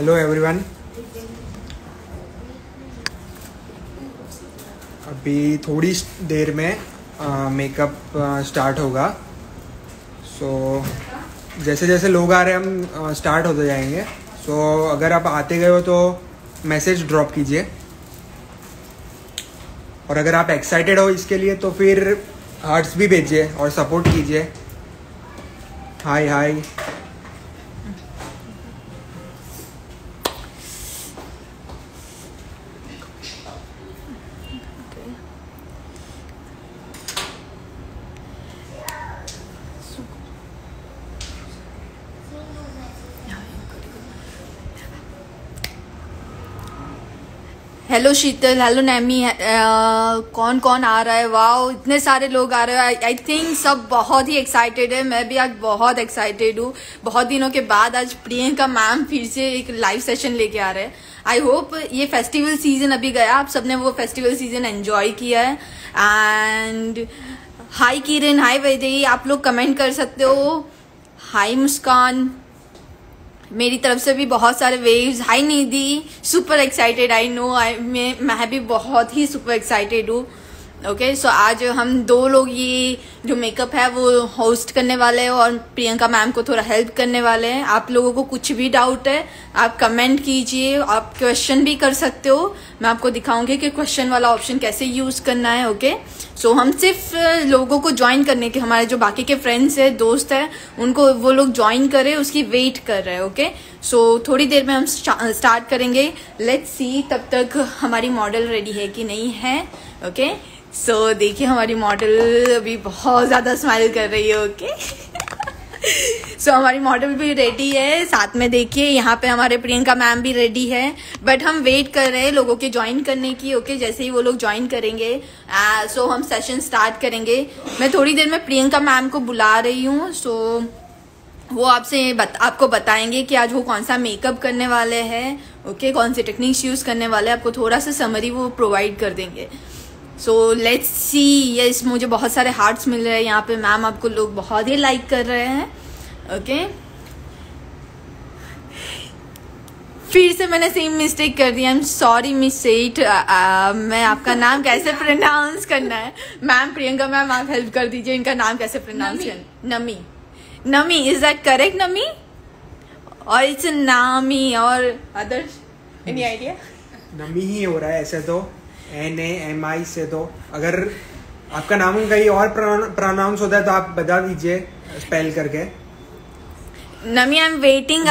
Hello everyone अभी थोड़ी देर में मेकअप स्टार्ट होगा। सो so, जैसे जैसे लोग आ रहे हैं हम स्टार्ट होते जाएँगे। सो so, अगर आप आते गए हो तो मैसेज ड्रॉप कीजिए। और अगर आप एक्साइटेड हो इसके लिए तो फिर हार्ट्स भी भेजिए और सपोर्ट कीजिए। Hi hi hello Sheetal hello Naimi कौन कौन आ रहा है? वाओ इतने सारे लोग आ रहे हैं। आई थिंक सब बहुत ही एक्साइटेड है। मैं भी आज बहुत एक्साइटेड हूँ। बहुत दिनों के बाद आज प्रियंका मैम फिर से एक लाइव सेशन लेके आ रहे हैं। आई होप ये फेस्टिवल सीज़न अभी गया। आप सबने वो फेस्टिवल सीज़न एंजॉय किया है। And hi Kiran hi Vaidehi आप लोग कमेंट कर सकते हो। हाई मुस्कान. मेरी तरफ़ से भी बहुत सारे waves hi the super excited I know I मैं मैं भी बहुत ही सुपर एक्साइटेड हूँ। ओके okay, सो so आज हम दो लोग ये जो मेकअप है वो होस्ट करने वाले हैं और प्रियंका मैम को थोड़ा हेल्प करने वाले हैं आप लोगों को कुछ भी डाउट है आप कमेंट कीजिए आप क्वेश्चन भी कर सकते हो मैं आपको दिखाऊँगी कि क्वेश्चन वाला ऑप्शन कैसे यूज़ करना है ओके okay? सो so, हम सिर्फ़ लोगों को ज्वाइन करने के हमारे जो बाकी के फ्रेंड्स है दोस्त है उनको वो लोग ज्वाइन करे उसकी वेट कर रहे हैं ओके सो थोड़ी देर में हम स्टार्ट करेंगे लेट्स सी तब तक हमारी मॉडल रेडी है कि नहीं है ओके okay? सो so, देखिए हमारी मॉडल अभी बहुत ज़्यादा स्माइल कर रही है ओके सो हमारी मॉडल भी रेडी है। साथ में देखिए यहाँ पे हमारे प्रियंका मैम भी रेडी है। बट हम वेट कर रहे हैं लोगों के ज्वाइन करने की ओके okay? जैसे ही वो लोग ज्वाइन करेंगे सो so हम सेशन स्टार्ट करेंगे। मैं थोड़ी देर में प्रियंका मैम को बुला रही हूँ। सो so, वो आपसे बत, आपको बताएँगे कि आज वो कौन सा मेकअप करने वाले हैं ओके okay? कौन से टेक्निक्स यूज़ करने वाले हैं। आपको थोड़ा सा समरी वो प्रोवाइड कर देंगे। सो लेट्स सी यस मुझे बहुत सारे हार्ट्स मिल रहे हैं यहाँ पे मैम आपको लोग बहुत ही लाइक कर रहे हैं। Okay okay? फिर से मैंने सेम मिस्टेक कर दिया I am sorry miss set मैं आपका नाम कैसे प्रोनाउंस करना है? मैम प्रियंका मैम आप हेल्प कर दीजिए इनका नाम कैसे प्रोनाउंस करना। नमी। नमी इज़ दैट करेक्ट नमी? और इट्स नामी और अदर्स एनी आइडिया नमी ही हो रहा है ऐसे तो। एन ए एम आई से तो अगर आपका नाम कहीं और प्रोनाउंस होता है तो आप बता दीजिए स्पेल करके। Nami I am waiting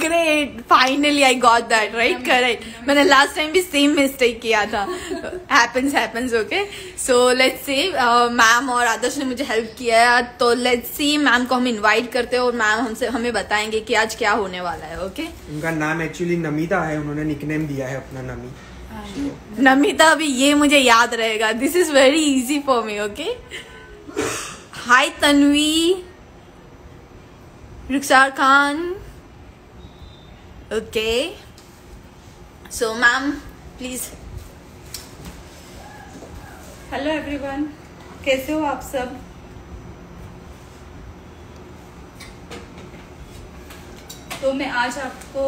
great finally I got that right correct मैंने लास्ट टाइम भी सेम मिस्टेक किया था। Happens happens okay so let's see ma'am और आदर्श ने मुझे हेल्प किया है। तो लेट्स सी मैम को हम इन्वाइट करते हैं और मैम हमसे हमें बताएँगे कि आज क्या होने वाला है ओके okay? उनका नाम एक्चुअली नमिता है। उन्होंने निकनेम दिया है अपना नमी। नमिता, अभी ये मुझे याद रहेगा। This is very easy for me okay hi Tanvi Rukhsar Khan okay so ma'am please hello everyone कैसे हो आप सब? तो मैं आज आपको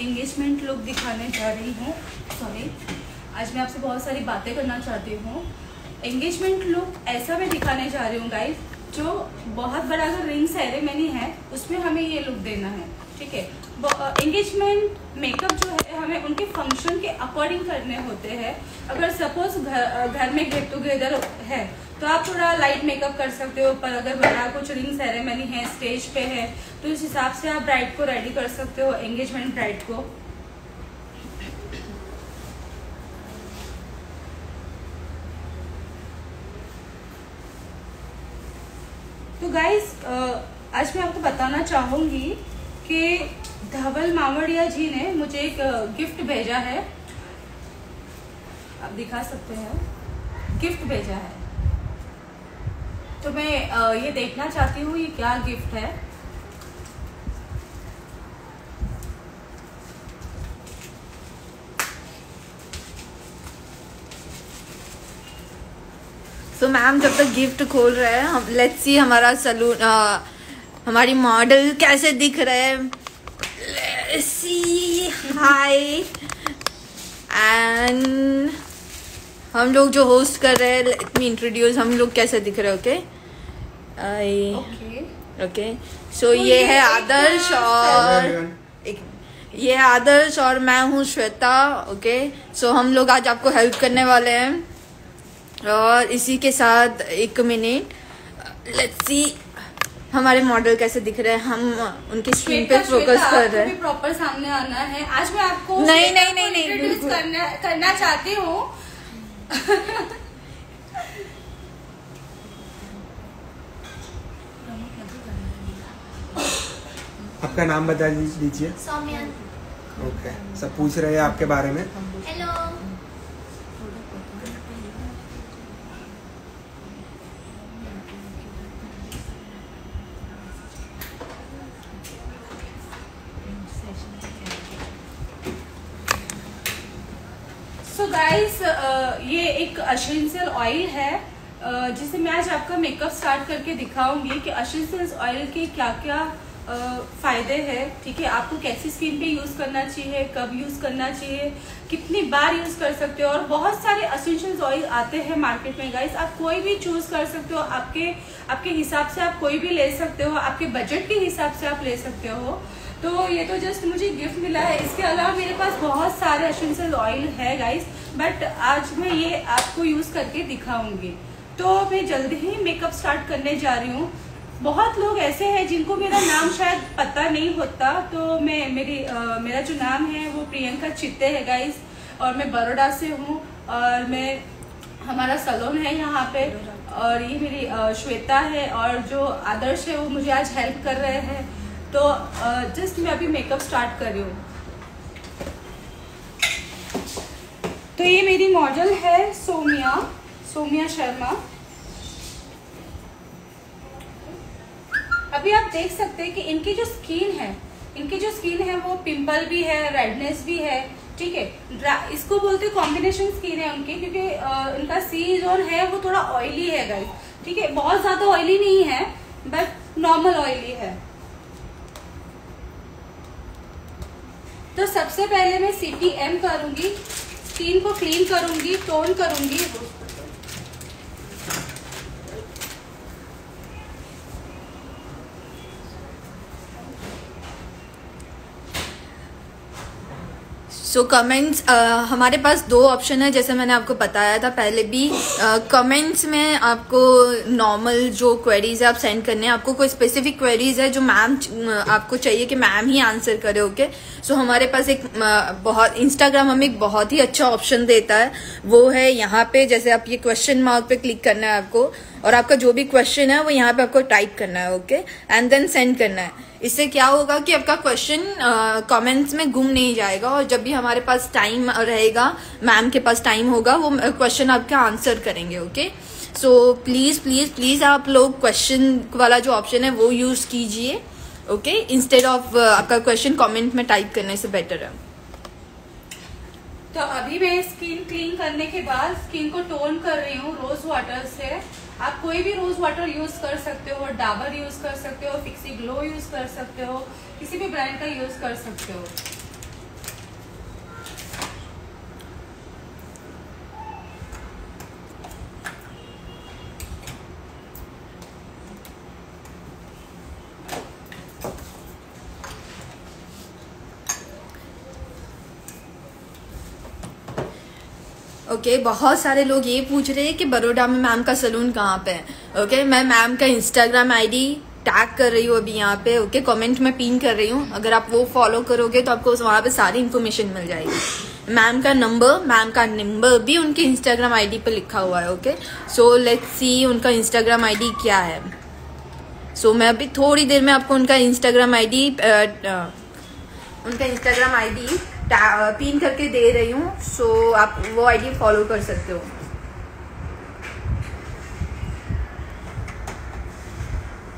एंगेजमेंट लुक दिखाने जा रही हूँ। सॉरी आज मैं आपसे बहुत सारी बातें करना चाहती हूँ। एंगेजमेंट लुक ऐसा मैं दिखाने जा रही हूँ गाइस जो बहुत बड़ा अगर रिंग सेरेमनी है, उसमें हमें ये लुक देना है। ठीक है? एंगेजमेंट मेकअप जो है, हमें उनके फ़ंक्शन के अकॉर्डिंग करने होते हैं। अगर सपोज़ घर घर में गेट टुगेदर है तो आप थोड़ा लाइट मेकअप कर सकते हो, पर अगर बड़ा कुछ रिंग सेरेमनी है स्टेज पे है तो इस हिसाब से आप ब्राइड को रेडी कर सकते हो एंगेजमेंट ब्राइड को। तो गाइस आज मैं आपको बताना चाहूँगी कि धवल मावड़िया जी ने मुझे एक गिफ्ट भेजा है। आप दिखा सकते हैं। गिफ्ट भेजा है। तो मैं ये देखना चाहती हूँ ये क्या गिफ्ट है। तो so, मैम जब तक गिफ्ट खोल रहे हैं हम लेट्स सी हमारा सलून हमारी मॉडल कैसे दिख रहे हैं। सी हाय एंड हम लोग जो होस्ट कर रहे हैं लेट मी इंट्रोड्यूस हम लोग कैसे दिख रहे हैं okay I okay okay so ये है आदर्श और एक ये है आदर्श और मैं हूँ श्वेता ओके सो हम लोग आज आपको हेल्प करने वाले हैं। और इसी के साथ एक मिनट लेट्स सी हमारे मॉडल कैसे दिख रहे हैं। हम उनकी स्क्रीन पे फोकस कर रहे हैं। प्रॉपर सामने आना है। आज मैं आपको नहीं, नहीं, नहीं, नहीं, करना करना चाहती हूँ। आपका नाम बता दीजिए। सौम्या। ओके सब पूछ रहे हैं आपके बारे में। हेलो गाइस ये एक अशेंशियल ऑयल है uh, जिसे मैं आज आपका मेकअप स्टार्ट करके दिखाऊँगी कि अशेंशियल ऑयल के क्या क्या फ़ायदे हैं ठीक है? आपको कैसी स्किन पे यूज़ करना चाहिए कब यूज़ करना चाहिए कितनी बार यूज़ कर सकते हो? और बहुत सारे असेंशियल ऑयल आते हैं मार्केट में गाइस आप कोई भी चूज़ कर सकते हो आपके आपके हिसाब से आप कोई भी ले सकते हो आपके बजट के हिसाब से आप ले सकते हो। तो ये तो जस्ट मुझे गिफ्ट मिला है। इसके अलावा मेरे पास बहुत सारे असेंशियल ऑयल है गाइस बट आज मैं ये आपको यूज़ करके दिखाऊँगी। तो मैं जल्दी ही मेकअप स्टार्ट करने जा रही हूँ। बहुत लोग ऐसे हैं जिनको मेरा नाम शायद पता नहीं होता। तो मैं मेरी अ, मेरा जो नाम है वो प्रियंका चित्ते है गाइस और मैं बड़ोड़ा से हूँ और मैं हमारा सलोन है यहाँ पे और ये मेरी श्वेता है और जो आदर्श है वो मुझे आज हेल्प कर रहे हैं। तो जस्ट मैं अभी मेकअप स्टार्ट कर रही हूँ। तो ये मेरी मॉडल है सोमिया सोमिया शर्मा। अभी आप देख सकते हैं कि इनकी जो स्किन है, इनकी जो स्किन है वो पिंपल भी है रेडनेस भी है, ठीक है? इसको बोलते हैं कॉम्बिनेशन स्किन है उनकी, क्योंकि इनका सी जोन है वो थोड़ा ऑयली है गाइस ठीक है? बहुत ज़्यादा ऑयली नहीं है बट नॉर्मल ऑयली है। सबसे पहले मैं सी टी एम करूँगी स्किन को क्लीन करूँगी टोन करूँगी सो so, कमेंट्स uh, हमारे पास दो ऑप्शन है जैसे मैंने आपको बताया था पहले भी। कमेंट्स uh, में आपको नॉर्मल जो क्वेरीज है आप सेंड करने हैं आपको कोई स्पेसिफिक क्वेरीज है जो मैम आपको चाहिए कि मैम ही आंसर करे ओके सो so, हमारे पास एक अ, बहुत इंस्टाग्राम हमें एक बहुत ही अच्छा ऑप्शन देता है। वो है यहाँ पे जैसे आप ये क्वेश्चन मार्क पे क्लिक करना है आपको और आपका जो भी क्वेश्चन है वो यहाँ पे आपको टाइप करना है ओके एंड देन सेंड करना है। इससे क्या होगा कि आपका क्वेश्चन कमेंट्स में गुम नहीं जाएगा और जब भी हमारे पास टाइम रहेगा मैम के पास टाइम होगा, वो क्वेश्चन आपका आंसर करेंगे okay so please please please आप लोग क्वेश्चन वाला जो ऑप्शन है वो यूज़ कीजिए ओके इंस्टेड ऑफ़ आपका क्वेश्चन कमेंट में टाइप करने से बेटर है। तो अभी मैं स्किन क्लीन करने के बाद स्किन को टोन कर रही हूँ रोज वाटर से। आप कोई भी रोज वाटर यूज़ कर सकते हो, डाबर यूज़ कर सकते हो, फिक्सी ग्लो यूज़ कर सकते हो, किसी भी ब्रांड का यूज़ कर सकते हो। ओके okay, बहुत सारे लोग ये पूछ रहे हैं कि बड़ोड़ा में मैम का सलून कहाँ पे है? ओके okay, मैं मैम का इंस्टाग्राम आईडी टैग कर रही हूँ अभी यहाँ पे ओके okay, कमेंट में पिन कर रही हूँ। अगर आप वो फॉलो करोगे तो आपको वहाँ पे सारी इन्फॉर्मेशन मिल जाएगी। मैम का नंबर मैम का नंबर भी उनके इंस्टाग्राम आईडी पे लिखा हुआ है ओके सो लेट्स सी उनका इंस्टाग्राम आईडी क्या है। सो so, मैं अभी थोड़ी देर में आपको उनका इंस्टाग्राम आईडी उनका इंस्टाग्राम आईडी पिन करके दे रही हूँ सो so, आप वो आईडी फॉलो कर सकते हो।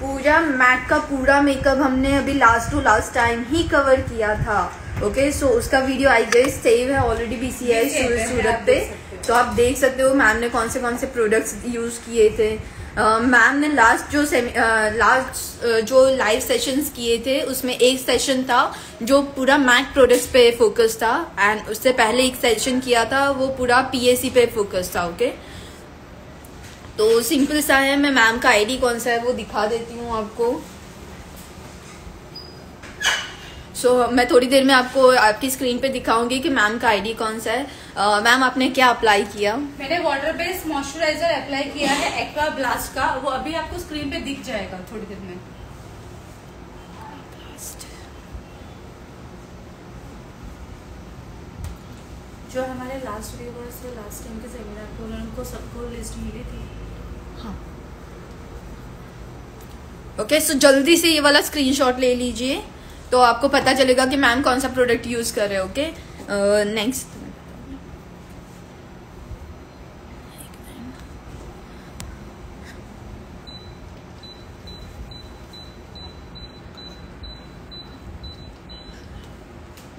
पूरा मैक का पूरा मेकअप हमने अभी लास्ट टू लास्ट टाइम ही कवर किया था ओके okay, सो so उसका वीडियो आई गई सेव है ऑलरेडी बीसीआई सूरत पे। तो आप देख सकते हो मैम ने कौन से कौन से प्रोडक्ट्स यूज़ किए थे। मैम ने लास्ट जो लास्ट जो लाइव सेशंस किए थे, उसमें एक सेशन था जो पूरा मैक प्रोडक्ट्स पे फोकस था एंड उससे पहले एक सेशन किया था, वो पूरा पीएसी पे फोकस था ओके तो सिंपल सा है, मैं मैम का आईडी कौन सा है वो दिखा देती हूँ आपको। सो so, मैं थोड़ी देर में आपको आपकी स्क्रीन पे दिखाऊँगी कि मैम का आईडी कौन सा है। मैम आपने क्या अप्लाई किया? मैंने वाटर बेस्ड मॉइस्चराइजर अप्लाई किया है एक्वा ब्लास्ट का। वो अभी आपको स्क्रीन पे दिख जाएगा थोड़ी देर में। जो हमारे लास्ट व्यूवर्स थे लास्ट टाइम के सेमिनार पे उनको सबको लिस्ट मिली थी। हाँ। ओके okay, सो so जल्दी से ये वाला स्क्रीनशॉट ले लीजिए। तो आपको पता चलेगा कि मैम कौन सा प्रोडक्ट यूज़ कर रहे हो ओके नेक्स्ट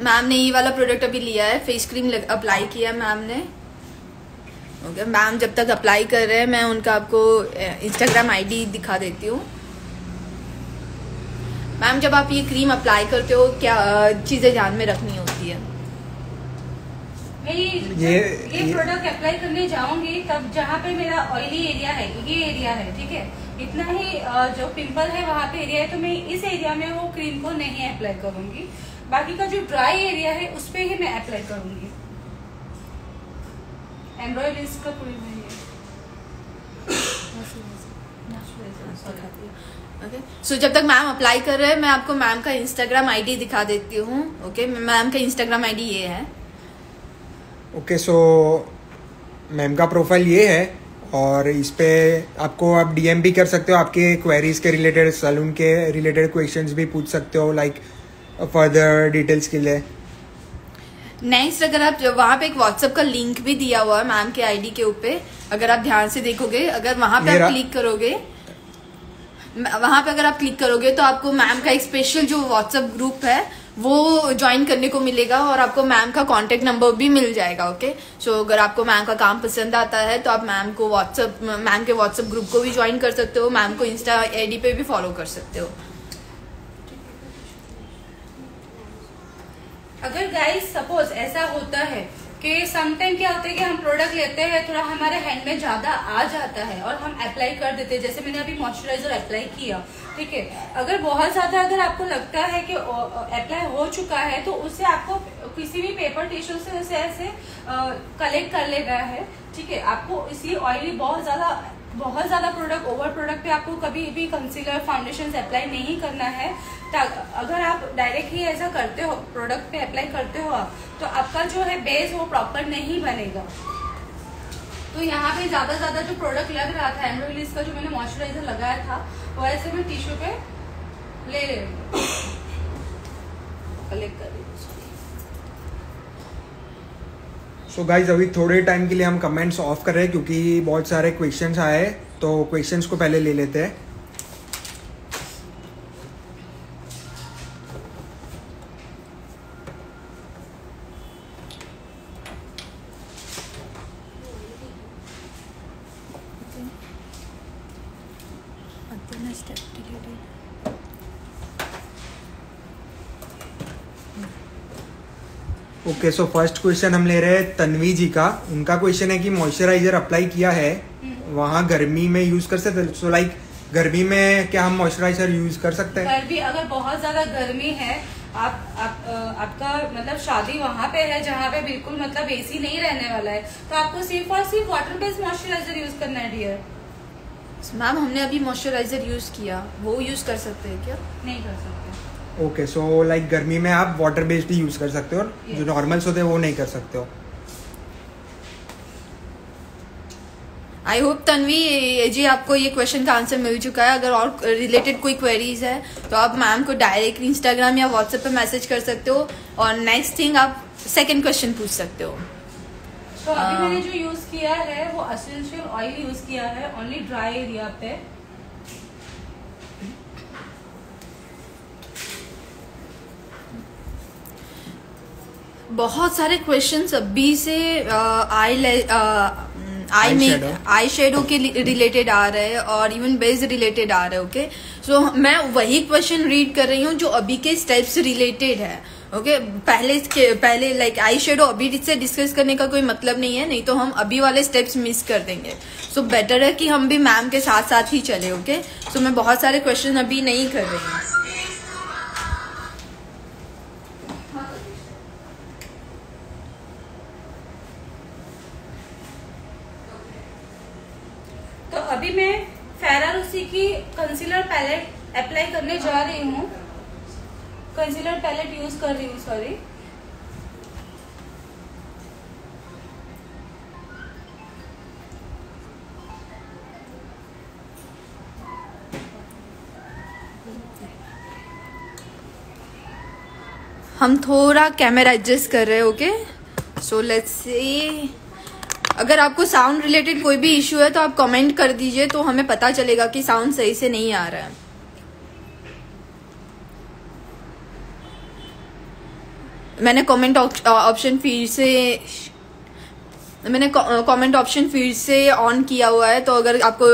मैम ने ये वाला प्रोडक्ट अभी लिया है फेस क्रीम अप्लाई किया मैम ने। ओके मैम जब तक अप्लाई कर रहे हैं, मैं उनका आपको इंस्टाग्राम आईडी दिखा देती हूँ। मैम जब आप ये क्रीम अप्लाई करते हो क्या चीज़ें ध्यान में रखनी होती है? ये ये प्रोडक्ट अप्लाई करने जाऊँगी तब जहाँ पे मेरा ऑयली एरिया है ये एरिया है ठीक है? इतना ही जो पिंपल है वहाँ पे एरिया है तो मैं इस एरिया में वो क्रीम को नहीं अप्लाई करूँगी। बाकी का जो ड्राई एरिया है उस पर ही मैं अप्लाई करूँगी। एम्ब्रॉयडरी का क्रीम है। ओके सो जब तक मैम अप्लाई कर रहे हैं मैं आपको मैम का इंस्टाग्राम आईडी दिखा देती हूँ ओके मैम का इंस्टाग्राम आईडी ये है। ओके सो मैम का प्रोफ़ाइल ये है और इस पे आपको आप डीएम भी कर सकते हो आपके क्वेरीज के रिलेटेड सलून के रिलेटेड क्वेश्चंस भी पूछ सकते हो लाइक फर्दर डिटेल्स के लिए। नेक्स्ट अगर आप वहाँ पे एक व्हाट्सएप का लिंक भी दिया हुआ है मैम के आईडी के ऊपर अगर आप ध्यान से देखोगे अगर वहाँ पे आप क्लिक करोगे वहाँ पे अगर आप क्लिक करोगे तो आपको मैम का एक स्पेशल जो व्हाट्सएप ग्रुप है, वो ज्वाइन करने को मिलेगा और आपको मैम का कांटेक्ट नंबर भी मिल जाएगा ओके सो अगर आपको मैम का काम पसंद आता है तो आप मैम को व्हाट्सएप मैम के व्हाट्सएप ग्रुप को भी ज्वाइन कर सकते हो मैम को इंस्टा आईडी पे भी फॉलो कर सकते हो। अगर गाइस सपोज़ ऐसा होता है कि समटाइम क्या होता है कि हम प्रोडक्ट लेते हैं, थोड़ा हमारे हैंड में ज़्यादा आ जाता है और हम अप्लाई कर देते हैं। जैसे मैंने अभी मॉइस्चराइजर अप्लाई किया, ठीक है? अगर बहुत ज़्यादा अगर आपको लगता है कि अप्लाई हो चुका है तो उसे आपको किसी भी पेपर टिश्यू से उसे ऐसे कलेक्ट कर लेना है, ठीक है? आपको इसी ऑयली बहुत ज़्यादा बहुत ज़्यादा प्रोडक्ट ओवर प्रोडक्ट पे आपको कभी भी कंसीलर फाउंडेशन अप्लाई नहीं करना है। अगर आप डायरेक्ट ही ऐसा करते हो प्रोडक्ट पे अप्लाई करते हो आप तो आपका जो है बेस वो प्रॉपर नहीं बनेगा। तो यहाँ पे ज़्यादा ज़्यादा जो प्रोडक्ट लग रहा था एंड्रोलिस का जो मैंने मॉइस्चराइजर लगाया था, वो ऐसे मैं टिश्यू पे ले ले कलेक्ट कर सो गाइज़ अभी थोड़े टाइम के लिए हम कमेंट्स ऑफ़ कर रहे हैं क्योंकि बहुत सारे क्वेश्चंस आए तो क्वेश्चंस को पहले ले लेते हैं। ओके सो फ़र्स्ट क्वेश्चन हम ले रहे हैं तन्वी जी का। उनका क्वेश्चन है कि मॉइस्चराइजर अप्लाई किया है? हम्म। वहाँ गर्मी में यूज़ कर सकते सो लाइक गर्मी में क्या हम मॉइस्चराइजर यूज़ कर सकते हैं? गर्मी अगर बहुत ज़्यादा गर्मी है आप, आप आपका मतलब शादी वहाँ पे है जहाँ पे बिल्कुल मतलब एसी नहीं रहने वाला है तो आपको सिर्फ़ और सिर्फ़ वाटर बेस्ड मॉइस्चराइजर यूज़ करना है डियर मैम हमने अभी मॉइस्चराइजर यूज़ किया। वो यूज़ कर सकते हैं क्या? नहीं कर सकते। ओके सो लाइक गर्मी में आप वाटर बेस्ड भी यूज़ कर सकते हो और yes. जो नॉर्मल्स होते हैं वो नहीं कर सकते हो। आई होप तन्वी जी आपको ये क्वेश्चन का आंसर मिल चुका है। अगर और रिलेटेड कोई क्वेरीज है तो आप मैम को डायरेक्ट इंस्टाग्राम या व्हाट्सएप पे मैसेज कर सकते हो। और नेक्स्ट थिंग आप सेकंड क्वेश्चन पूछ सकते हो। तो अभी uh, मैंने जो यूज़ किया है वो असेंशियल ऑयल यूज़ किया है ओनली ड्राई एरिया पे। बहुत सारे क्वेश्चन अभी से eye eye make eye shadow के रिलेटेड आ रहे हैं और इवन बेस रिलेटेड आ रहे हैं ओके सो मैं वही क्वेश्चन रीड कर रही हूँ जो अभी के स्टेप्स रिलेटेड है ओके पहले के- पहले लाइक आई शेडो अभी से डिस्कस करने का कोई मतलब नहीं है नहीं तो हम अभी वाले स्टेप्स मिस कर देंगे। सो बेटर है कि हम भी मैम के साथ साथ ही चले ओके सो मैं बहुत सारे क्वेश्चन अभी नहीं कर रही हूँ तो अभी मैं फेरा रूसी की कंसीलर पैलेट अप्लाई करने जा रही हूँ। कंसीलर पैलेट यूज़ कर रही हूँ सॉरी हम थोड़ा कैमरा एडजस्ट कर रहे हैं ओके सो लेट्स सी अगर आपको साउंड रिलेटेड कोई भी इश्यू है तो आप कमेंट कर दीजिए तो हमें पता चलेगा कि साउंड सही से नहीं आ रहा है। मैंने कमेंट ऑप्शन फिर से, मैंने कमेंट ऑप्शन फिर से ऑन किया हुआ है तो अगर आपको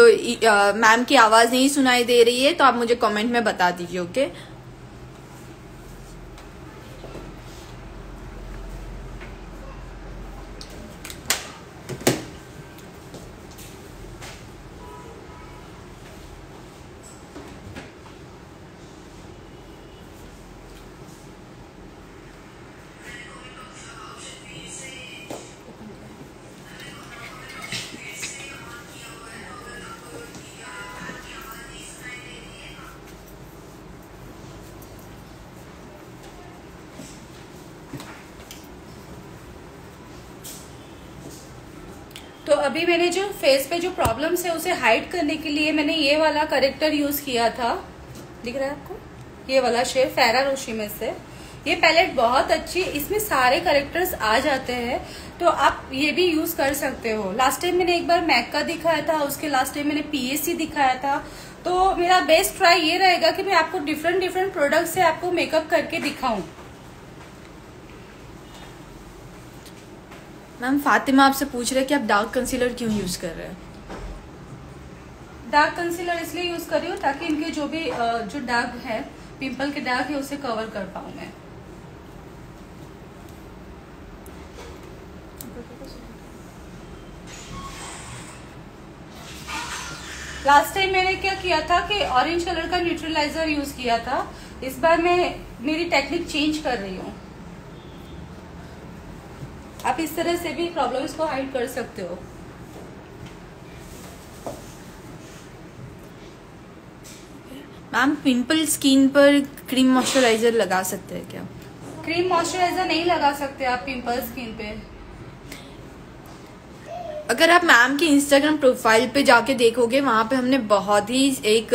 मैम की आवाज़ नहीं सुनाई दे रही है तो आप मुझे कमेंट में बता दीजिए ओके तो अभी मैंने जो फेस पे जो प्रॉब्लम्स है, उसे हाइड करने के लिए मैंने ये वाला करेक्टर यूज़ किया था। दिख रहा है आपको? ये वाला शेड फेरा रोशी में से। ये पैलेट बहुत अच्छी है इसमें सारे करेक्टर्स आ जाते हैं। तो आप ये भी यूज़ कर सकते हो। लास्ट टाइम मैंने एक बार मैक का दिखाया था, उसके लास्ट टाइम मैंने पीएससी दिखाया था। तो मेरा बेस्ट ट्राई ये रहेगा कि मैं आपको डिफरेंट डिफरेंट प्रोडक्ट से आपको मेकअप करके दिखाऊँ। मैम, फातिमा आपसे पूछ रहे कि आप डार्क कंसीलर क्यों यूज़ कर रहे हैं? डार्क कंसीलर इसलिए यूज़ कर रही हूँ ताकि इनके जो भी जो दाग है पिंपल के दाग है, उसे कवर कर पाऊँ मैं। लास्ट टाइम मैंने क्या किया था कि ऑरेंज कलर का न्यूट्रलाइजर यूज़ किया था। इस बार मैं मेरी टेक्निक चेंज कर रही हूँ। आप इस तरह से भी प्रॉब्लम्स को हाइड कर सकते हो। मैम पिंपल स्किन पर क्रीम मॉइस्चराइजर लगा सकते हैं क्या? क्रीम मॉइस्चराइजर नहीं लगा सकते आप पिंपल स्किन पे। अगर आप मैम के इंस्टाग्राम प्रोफ़ाइल पे जाके देखोगे, वहाँ पे हमने बहुत ही एक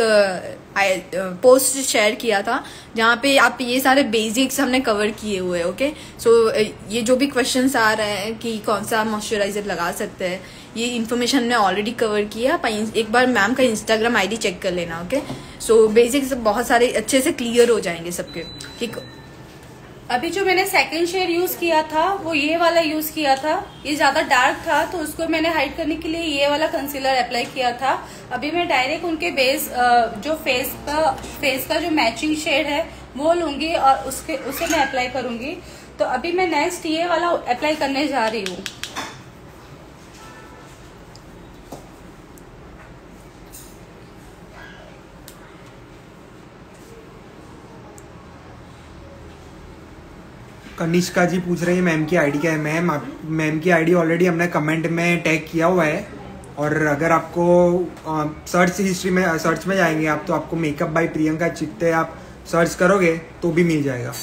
पोस्ट शेयर किया था, जहाँ पे आप ये सारे बेसिक्स हमने कवर किए हुए ओके सो ये जो भी क्वेश्चंस आ रहे हैं कि कौन सा मॉइस्चराइजर लगा सकते हैं, ये इन्फॉर्मेशन हमने ऑलरेडी कवर किया, आप एक बार मैम का इंस्टाग्राम आईडी चेक कर लेना ओके सो बेसिक्स बहुत सारे अच्छे से क्लियर हो जाएँगे सबके, कि अभी जो मैंने सेकंड शेड यूज़ किया था, वो ये वाला यूज़ किया था, ये ज़्यादा डार्क था तो उसको मैंने हाइड करने के लिए ये वाला कंसीलर अप्लाई किया था। अभी मैं डायरेक्ट उनके बेस जो फेस का फेस का जो मैचिंग शेड है, वो लूँगी और उसके, उसे मैं अप्लाई करूँगी। तो अभी मैं नेक्स्ट ये वाला अप्लाई करने जा रही हूँ। कनिष्का जी पूछ रही है मैम की आईडी क्या है? मैम आप मैम की आईडी ऑलरेडी हमने कमेंट में टैग किया हुआ है। और अगर आपको सर्च हिस्ट्री में सर्च में जाएँगे आप तो आपको मेकअप बाय प्रियंका चित्ते आप सर्च करोगे तो भी मिल जाएगा।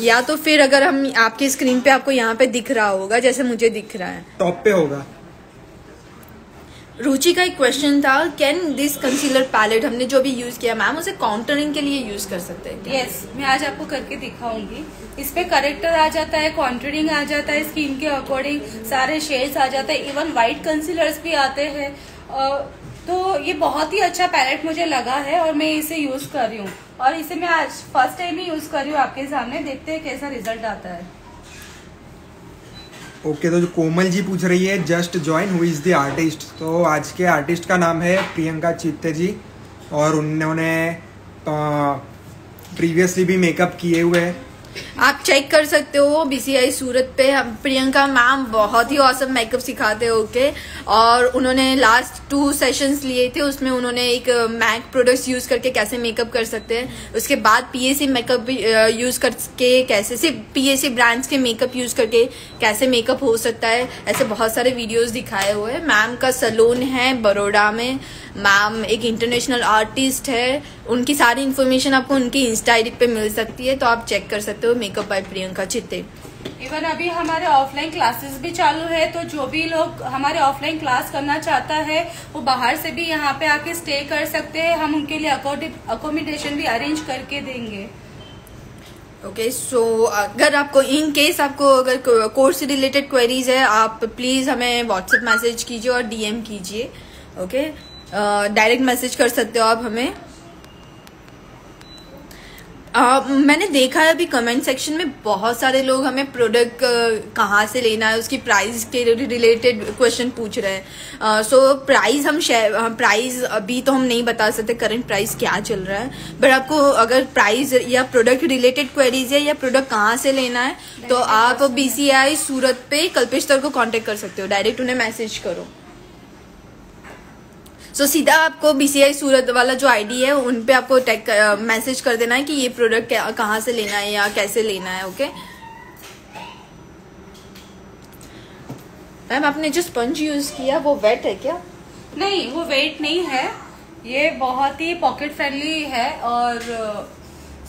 या तो फिर अगर हम आपकी स्क्रीन पे आपको यहाँ पे दिख रहा होगा जैसे मुझे दिख रहा है। टॉप पे होगा। रुचि का एक क्वेश्चन था कैन दिस कंसीलर पैलेट हमने जो भी यूज़ किया मैम उसे काउंटरिंग के लिए यूज़ कर सकते हैं? यस मैं आज आपको करके दिखाऊँगी। इस पे करेक्टर आ जाता है कॉन्ट्रीडिंग आ जाता है स्किन के अकॉर्डिंग सारे शेड्स आ जाते हैं इवन वाइट कंसीलर्स भी आते हैं। तो ये बहुत ही अच्छा पैलेट मुझे लगा है और मैं इसे यूज़ कर रही हूँ। और इसे मैं आज फ़र्स्ट टाइम ही यूज़ कर रही हूँ आपके सामने, देखते हैं कैसा रिज़ल्ट आता है। ओके तो जो कोमल जी पूछ रही है just join who is the artist तो आज के आर्टिस्ट का नाम है प्रियंका चित्ते जी, और उन्होंने प्रीवियसली भी मेकअप किए हुए हैं। आप चेक कर सकते हो बीसीआई सूरत पे हम प्रियंका मैम बहुत ही औसम मेकअप सिखाते हो ओके और उन्होंने लास्ट टू सेशंस लिए थे, उसमें उन्होंने एक मैक प्रोडक्ट्स यूज़ करके कैसे मेकअप कर सकते हैं। उसके बाद पीएसी मेकअप यूज़ करके कैसे, सिर्फ़ पीएसी ब्रांड्स के मेकअप यूज़ करके कैसे मेकअप हो सकता है, ऐसे बहुत सारे वीडियोज़ दिखाए हुए मैम का सलून है बड़ोड़ा में। मैम एक इंटरनेशनल आर्टिस्ट है उनकी सारी इन्फॉर्मेशन आपको उनकी इंस्टा आई पे मिल सकती है तो आप चेक कर सकते हो मेकअप बाय प्रियंका चित्ते इवन अभी हमारे ऑफलाइन क्लासेस भी चालू है तो जो भी लोग हमारे ऑफलाइन क्लास करना चाहता है वो बाहर से भी यहाँ पे आके स्टे कर सकते हैं। हम उनके लिए अकोमोडेशन भी अरेंज करके देंगे। ओके okay, सो so, अगर आपको इन केस आपको अगर कोर्स से रिलेटेड क्वेरीज है आप प्लीज़ हमें व्हाट्सएप मैसेज कीजिए और डीएम कीजिए। ओके डायरेक्ट मैसेज कर सकते हो आप हमें। आ, मैंने देखा है अभी कमेंट सेक्शन में बहुत सारे लोग हमें प्रोडक्ट कहाँ से लेना है उसकी प्राइस के रिलेटेड क्वेश्चन पूछ रहे हैं। सो प्राइस हम शेयर प्राइस अभी तो हम नहीं बता सकते करंट प्राइस क्या चल रहा है। बट आपको अगर प्राइस या प्रोडक्ट रिलेटेड क्वेरीज है या प्रोडक्ट कहाँ से लेना है तो आप बीसीआई सूरत पे कल्पेश सर को कॉन्टेक्ट कर सकते हो। डायरेक्ट उन्हें मैसेज करो। सो so, सीधा आपको बीसीआई सूरत वाला जो आईडी है उन पे आपको टेक मैसेज कर देना है कि ये प्रोडक्ट कहाँ से लेना है या कैसे लेना है ओके मैम आपने जो स्पंज यूज़ किया वो वेट है क्या? नहीं वो वेट नहीं है। ये बहुत ही पॉकेट फ्रेंडली है और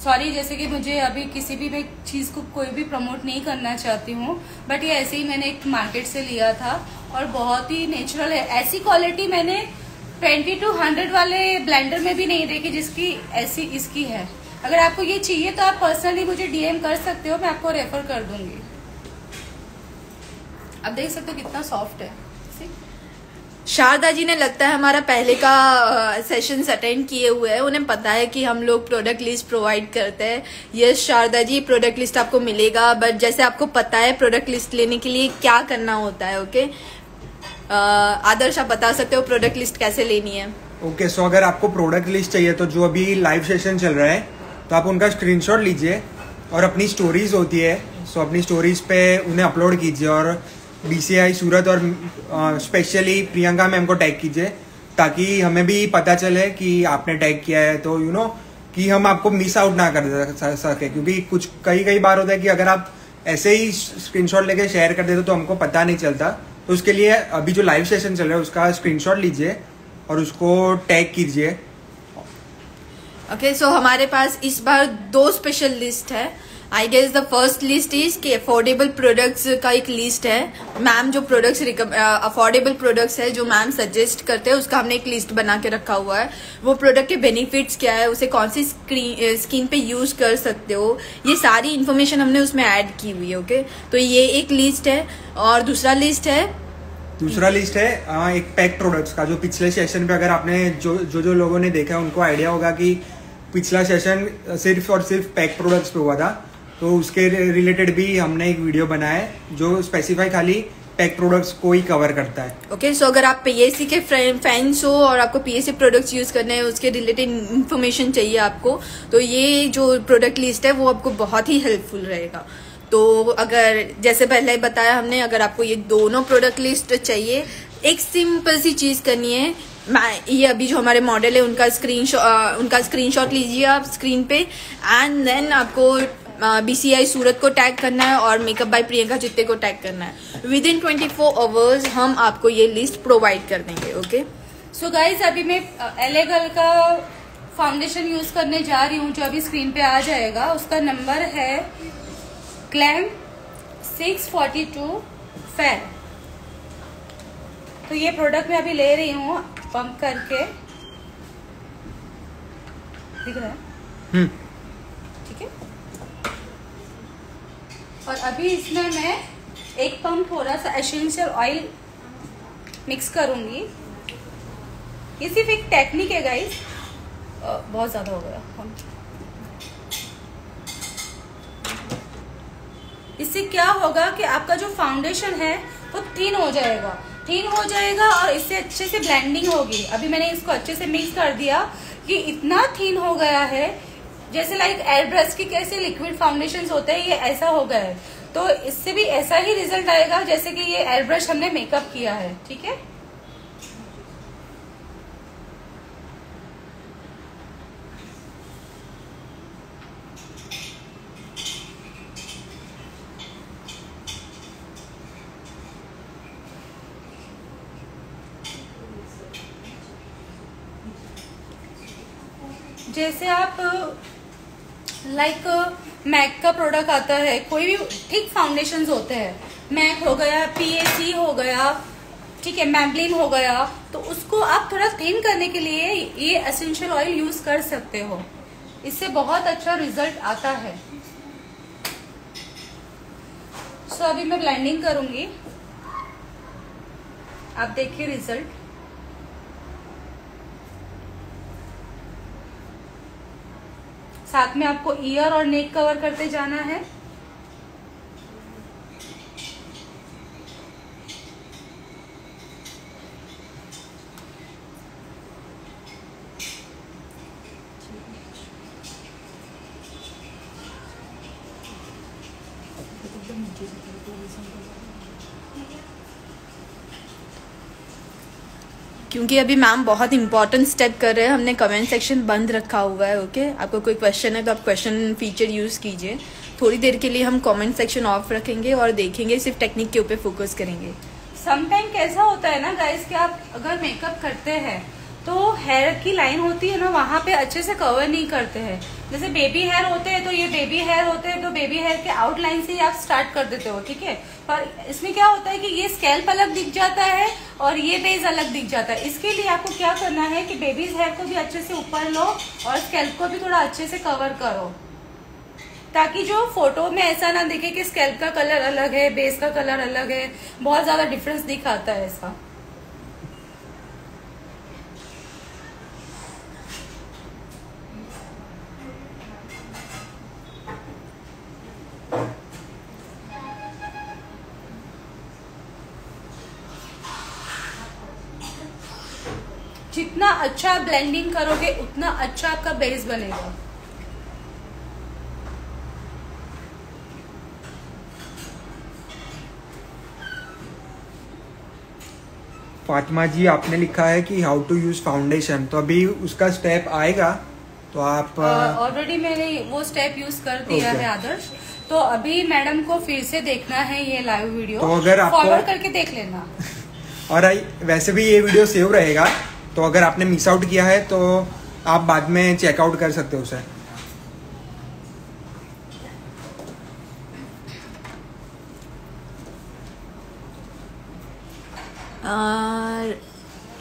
सॉरी जैसे कि मुझे अभी किसी भी मैं चीज़ को कोई भी प्रमोट नहीं करना चाहती हूँ बट ये ऐसे ही मैंने एक मार्केट से लिया था और बहुत ही नेचुरल है। ऐसी क्वालिटी मैंने ट्वेंटी टू हंड्रेड वाले ब्लेंडर में भी नहीं देखी जिसकी ऐसी इसकी है। अगर आपको ये चाहिए तो आप पर्सनली मुझे डीएम कर सकते हो, मैं आपको रेफर कर दूँगी। आप देख सकते हो कितना सॉफ्ट है। शारदा जी ने लगता है हमारा पहले का सेशन अटेंड किए हुए हैं। उन्हें पता है कि हम लोग प्रोडक्ट लिस्ट प्रोवाइड करते हैं। Yes Sharda ji product list आपको मिलेगा बट जैसे आपको पता है प्रोडक्ट लिस्ट लेने के लिए क्या करना होता है ओके आदर्श आप बता सकते हो प्रोडक्ट लिस्ट कैसे लेनी है? ओके okay, सो so अगर आपको प्रोडक्ट लिस्ट चाहिए तो जो अभी लाइव सेशन चल रहा है तो आप उनका स्क्रीनशॉट लीजिए और अपनी स्टोरीज होती है सो so अपनी स्टोरीज पे उन्हें अपलोड कीजिए और बी सूरत और स्पेशली प्रियंका मैम को टैग कीजिए ताकि हमें भी पता चले कि आपने टैग किया है तो यू you नो know, कि हम आपको मिस आउट ना कर सके क्योंकि कुछ कई कई बार होता है कि अगर आप ऐसे ही स्क्रीनशॉट लेके शेयर कर देते तो हमको पता नहीं चलता। तो उसके लिए अभी जो लाइव सेशन चल रहा है उसका स्क्रीनशॉट लीजिए और उसको टैग कीजिए। ओके okay, सो so हमारे पास इस बार दो स्पेशल लिस्ट है। I guess the first list is कि अफोर्डेबल प्रोडक्ट्स का एक लिस्ट है। मैम जो प्रोडक्ट्स अफोर्डेबल प्रोडक्ट्स है जो मैम सजेस्ट करते हैं उसका हमने एक लिस्ट बना के रखा हुआ है। वो प्रोडक्ट के बेनिफिट्स क्या है उसे कौन सी स्किन पे यूज़ कर सकते हो? ये सारी इन्फॉर्मेशन हमने उसमें ऐड की हुई है ओके तो ये एक लिस्ट है और दूसरा लिस्ट है। दूसरा लिस्ट है आ, एक पैक प्रोडक्ट्स का जो पिछले सेशन पे अगर आपने जो जो जो लोगों ने देखा है उनको आइडिया होगा कि पिछला सेशन सिर्फ़ और सिर्फ़ पैक प्रोडक्ट्स पे हुआ था। तो उसके रिलेटेड भी हमने एक वीडियो बनाया है जो स्पेसिफाई खाली टेक प्रोडक्ट्स को ही कवर करता है। ओके okay, सो so अगर आप पीएससी के फैंस हो और आपको पीएससी प्रोडक्ट्स यूज़ करने हैं उसके रिलेटेड इन्फॉर्मेशन चाहिए आपको तो ये जो प्रोडक्ट लिस्ट है वो आपको बहुत ही हेल्पफुल रहेगा। तो अगर जैसे पहले बताया हमने अगर आपको ये दोनों प्रोडक्ट लिस्ट चाहिए एक सिंपल सी चीज़ करनी है। ये अभी जो हमारे मॉडल है उनका स्क्रीन उनका स्क्रीनशॉट लीजिए आप स्क्रीन पे एंड देन आपको बीसीआई सूरत को टैग करना है और मेकअप बाय प्रियंका चित्ते को टैग करना है। Within twenty four hours हम आपको ये लिस्ट प्रोवाइड कर देंगे ओके सो गाइज़ अभी मैं एलेगल का फाउंडेशन यूज़ करने जा रही हूँ, जो अभी स्क्रीन पे आ जाएगा। उसका नंबर है clam six forty two fan तो ये प्रोडक्ट मैं अभी ले रही हूँ पंप करके। रहा है हम्म। ठीक है और अभी इसमें मैं एक पंप थोड़ा सा एसेंशियल ऑयल मिक्स करूँगी। ये सिर्फ़ एक टेक्निक है गाइस बहुत ज़्यादा हो गया। इससे क्या होगा कि आपका जो फाउंडेशन है, वो थिन हो जाएगा। थिन हो जाएगा और इससे अच्छे से ब्लेंडिंग होगी। अभी मैंने इसको अच्छे से मिक्स कर दिया कि इतना थिन हो गया है, जैसे लाइक एयर ब्रश की कैसे लिक्विड फाउंडेशन होते हैं, ये ऐसा हो गया है। तो इससे भी ऐसा ही रिज़ल्ट आएगा जैसे कि ये एयर ब्रश हमने मेकअप किया है, ठीक है? जैसे आप लाइक मैक का प्रोडक्ट आता है कोई भी ठीक फाउंडेशन होते हैं। मैक हो गया पीएसी हो गया ठीक है मैबलिन हो गया तो उसको आप थोड़ा थिन करने के लिए ये एसेंशियल ऑयल यूज़ कर सकते हो। इससे बहुत अच्छा रिज़ल्ट आता है। सो so, अभी मैं ब्लेंडिंग करूँगी। आप देखिए रिज़ल्ट साथ में आपको ईयर और नेक कवर करते जाना है। क्योंकि अभी मैम बहुत इंपॉर्टेंट स्टेप कर रहे हैं। हमने कमेंट सेक्शन बंद रखा हुआ है ओके आपको कोई क्वेश्चन है तो आप क्वेश्चन फीचर यूज़ कीजिए। थोड़ी देर के लिए हम कमेंट सेक्शन ऑफ़ रखेंगे और देखेंगे, सिर्फ़ टेक्निक के ऊपर फोकस करेंगे। समटाइम कैसा होता है ना गाइस कि आप अगर मेकअप करते हैं तो हेयर की लाइन होती है ना, वहाँ पे अच्छे से कवर नहीं करते हैं। जैसे बेबी हेयर होते हैं तो ये बेबी हेयर होते हैं तो बेबी हेयर के आउटलाइन से ही आप स्टार्ट कर देते हो, ठीक है? पर इसमें क्या होता है कि ये स्केल्प अलग दिख जाता है और ये बेस अलग दिख जाता है। इसके लिए आपको क्या करना है कि बेबीज हेयर को भी अच्छे से ऊपर लो और स्केल्प को भी थोड़ा अच्छे से कवर करो। ताकि जो फ़ोटो में ऐसा ना दिखे कि स्केल्प का कलर अलग है बेस का कलर अलग है, बहुत ज़्यादा डिफरेंस दिखाता है ऐसा अच्छा ब्लेंडिंग करोगे उतना अच्छा आपका बेस बनेगा। फातिमा जी आपने लिखा है कि हाउ टू यूज़ फाउंडेशन तो अभी उसका स्टेप आएगा तो आप ऑलरेडी uh, मैंने वो स्टेप यूज़ कर दिया okay. है आदर्श। तो अभी मैडम को फिर से देखना है ये लाइव वीडियो तो अगर आपको फॉरवर्ड करके देख लेना। और वैसे भी ये वीडियो सेव रहेगा। तो अगर आपने मिस आउट किया है तो आप बाद में चेकआउट कर सकते हो उसे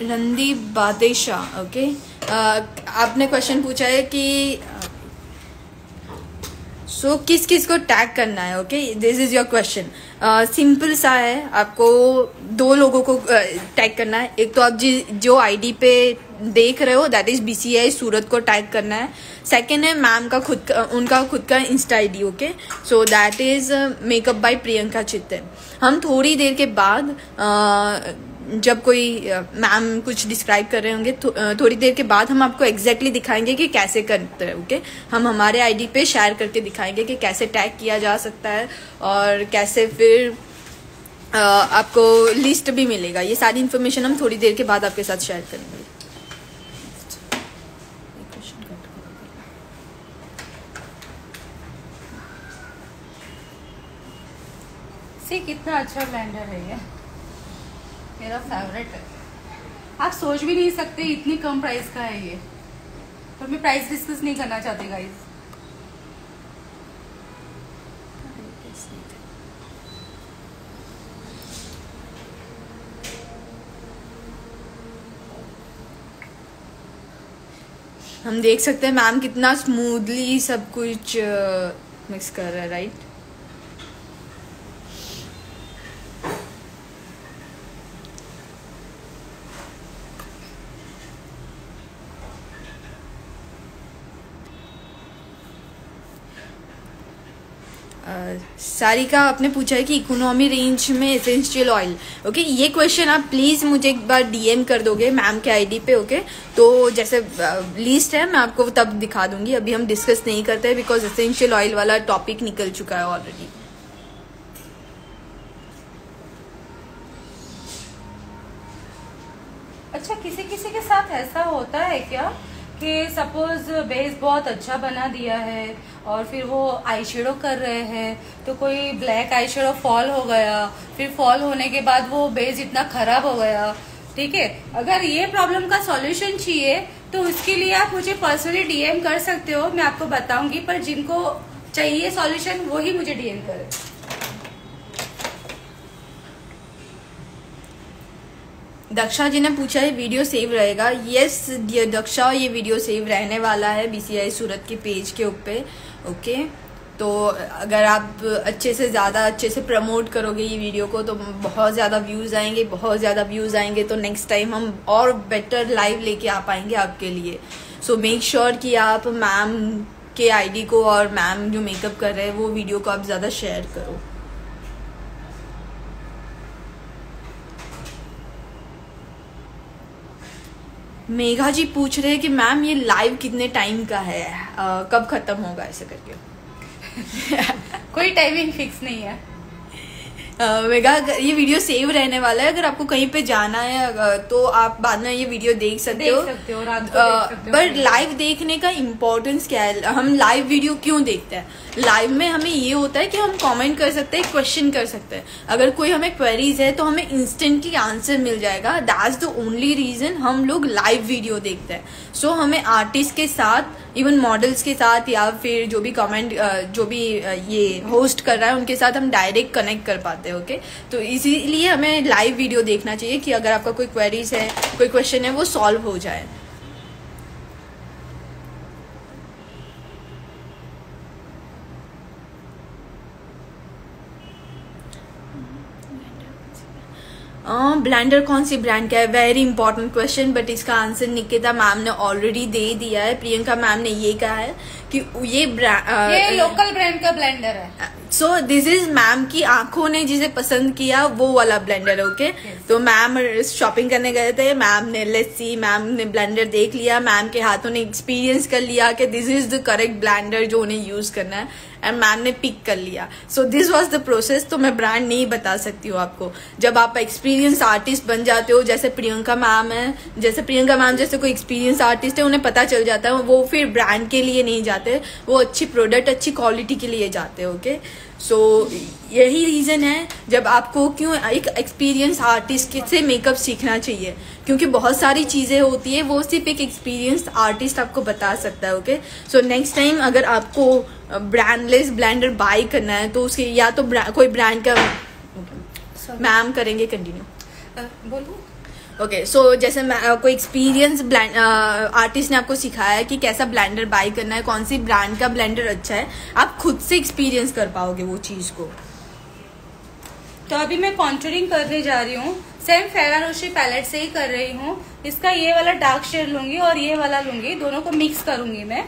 रणदीप बादेशाह ओके आपने क्वेश्चन पूछा है कि सो so, किस किस को टैग करना है okay this is your question simple सा है आपको दो लोगों को टैग करना है। एक तो आप जी जो आईडी पे देख रहे हो दैट इज़ बीसीआई सूरत को टैग करना है। सेकेंड है मैम का खुद का उनका खुद का insta I D okay so that is makeup by Priyanka Chitte हम थोड़ी देर के बाद uh, जब कोई मैम कुछ डिस्क्राइब कर रहे होंगे थो, थोड़ी देर के बाद हम आपको एग्जैक्टली दिखाएँगे कि कैसे करते हैं ओके हम हमारे आईडी पे शेयर करके दिखाएँगे कि कैसे टैग किया जा सकता है और कैसे फिर आ, आपको लिस्ट भी मिलेगा। ये सारी इन्फॉर्मेशन हम थोड़ी देर के बाद आपके साथ शेयर करेंगे। कितना अच्छा ब्लेंडर है ये। मेरा फेवरेट है। आप सोच भी नहीं सकते इतनी कम प्राइस का है ये। पर मैं प्राइस डिस्कस नहीं करना चाहती गाइस हम देख सकते हैं मैम कितना स्मूथली सब कुछ मिक्स कर रहा है राइट सारिका आपने पूछा है कि इकोनॉमी रेंज में एसेंशियल ऑयल ओके ये क्वेश्चन आप प्लीज़ मुझे एक बार डीएम कर दोगे मैम के आईडी पे ओके तो जैसे लिस्ट है, मैं आपको तब दिखा दूँगी। अभी हम डिस्कस नहीं करते बिकॉज़ एसेंशियल ऑयल वाला टॉपिक निकल चुका है ऑलरेडी अच्छा किसी किसी के साथ ऐसा होता है क्या कि सपोज़ बेस बहुत अच्छा बना दिया है और फिर वो आई कर रहे हैं तो कोई ब्लैक आई फॉल हो गया, फिर फॉल होने के बाद वो बेस इतना खराब हो गया। ठीक है? अगर ये प्रॉब्लम का सॉल्यूशन चाहिए तो उसके लिए आप मुझे पर्सनली डीएम कर सकते हो, मैं आपको बताऊँगी, पर जिनको चाहिए सॉल्यूशन ही मुझे डीएम करे। दक्षा जी ने पूछा है वीडियो सेव रहेगा? यस डियर दक्षा, ये वीडियो सेव रहने वाला है बीसीआई सूरत के पेज के ऊपर, ओके? तो अगर आप अच्छे से ज़्यादा अच्छे से प्रमोट करोगे ये वीडियो को तो बहुत ज़्यादा व्यूज़ आएँगे, बहुत ज़्यादा व्यूज़ आएँगे तो नेक्स्ट टाइम हम और बेटर लाइव लेके आ पाएँगे आपके लिए। सो मेक श्योर कि आप मैम के आईडी को और मैम जो मेकअप कर रहे हैं, वो वीडियो को आप ज़्यादा शेयर करो। मेघा जी पूछ रहे हैं कि मैम ये लाइव कितने टाइम का है? आ, कब खत्म होगा ऐसे करके? कोई टाइमिंग फिक्स नहीं है। मेगा ये वीडियो सेव रहने वाला है अगर आपको कहीं पे जाना है तो आप बाद में ये वीडियो देख सकते देख हो। सकते हो हो पर लाइव देखने का इम्पोर्टेंस क्या है? हम लाइव वीडियो क्यों देखते हैं? लाइव में हमें ये होता है कि हम कमेंट कर सकते हैं क्वेश्चन कर सकते हैं। अगर कोई हमें क्वेरीज है तो हमें इंस्टेंटली आंसर मिल जाएगा। दैट्स द ओनली रीजन हम लोग लाइव वीडियो देखते हैं। सो so, हमें आर्टिस्ट के साथ इवन मॉडल्स के साथ या फिर जो भी कमेंट जो भी ये होस्ट कर रहा है उनके साथ हम डायरेक्ट कनेक्ट कर पाते हैं। ओके तो इसीलिए हमें लाइव वीडियो देखना चाहिए कि अगर आपका कोई क्वेरीज है, कोई क्वेश्चन है, वो सॉल्व हो जाए। ब्लेंडर कौन सी ब्रांड का है? वेरी इंपॉर्टेंट क्वेश्चन बट इसका आंसर निकिता मैम ने ऑलरेडी दे दिया है। प्रियंका मैम ने ये कहा है कि ये ब्रांड ये लोकल ब्रांड का ब्लेंडर है। सो दिस इज़ मैम की आँखों ने जिसे पसंद किया वो वाला ब्लेंडर ओके तो मैम शॉपिंग करने गए थे। मैम ने लेट्स सी मैम ने ब्लेंडर देख लिया। मैम के हाथों ने एक्सपीरियंस कर लिया कि this is the correct blender जो उन्हें यूज़ करना है। एंड मैम ने पिक कर लिया. So this was the process तो मैं ब्रांड नहीं बता सकती हूँ आपको. जब आप एक्सपीरियंस आर्टिस्ट बन जाते हो, जैसे प्रियंका मैम है, जैसे प्रियंका मैम जैसे कोई एक्सपीरियंस आर्टिस्ट है, उन्हें पता चल जाता है, वो फिर ब्रांड के लिए नहीं जाते. वो अच्छी प्रोडक्ट अच्छी क्वालिटी के लिए जाते ओके ओके सो so, यही रीज़न है जब आपको क्यों एक एक्सपीरियंस आर्टिस्ट से मेकअप सीखना चाहिए? क्योंकि बहुत सारी चीज़ें होती है वो सिर्फ़ एक एक्सपीरियंस आर्टिस्ट आपको बता सकता है ओके सो नेक्स्ट टाइम अगर आपको ब्रांडलेस ब्लेंडर बाई करना है तो उसके या तो ब्रा, कोई ब्रांड का मैम करेंगे कंटिन्यू बोलो। ओके सो जैसे uh, कोई एक्सपीरियंस आर्टिस्ट ने आपको सिखाया है कि कैसा ब्लेंडर बाई करना है कौन सी ब्रांड का ब्लेंडर अच्छा है आप खुद से एक्सपीरियंस कर पाओगे वो चीज़ को। तो अभी मैं कॉन्टूरिंग करने जा रही हूँ। सेम फेरा रोशी पैलेट से ही कर रही हूँ। इसका ये वाला डार्क शेड लूँगी और ये वाला लूँगी। दोनों को मिक्स करूँगी मैं।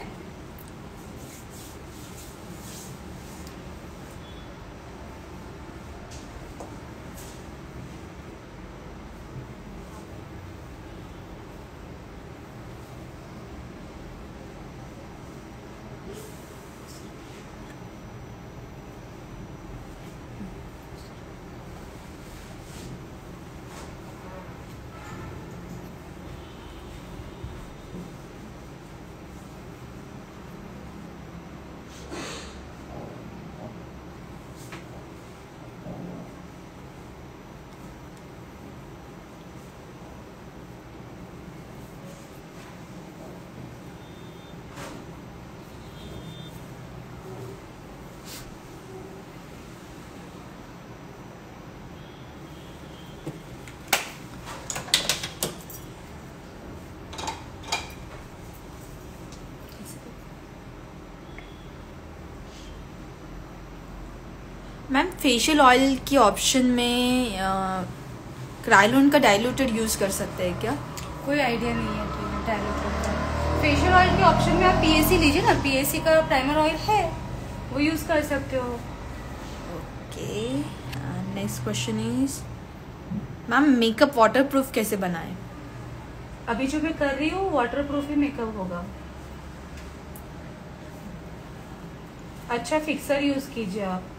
मैम फेशियल ऑयल की ऑप्शन में क्राइलोन का डाइल्यूटेड यूज़ कर सकते हैं क्या? कोई आइडिया नहीं है कि डायलूटेड का। फेशियल ऑयल के ऑप्शन में आप पीएससी लीजिए ना पीएससी का प्राइमर ऑयल है वो यूज़ कर सकते हो। Okay next question is ma'am makeup waterproof कैसे बनाए? अभी जो मैं कर रही हूँ वाटर प्रूफ ही मेकअप होगा। अच्छा फिक्सर यूज़ कीजिए आप।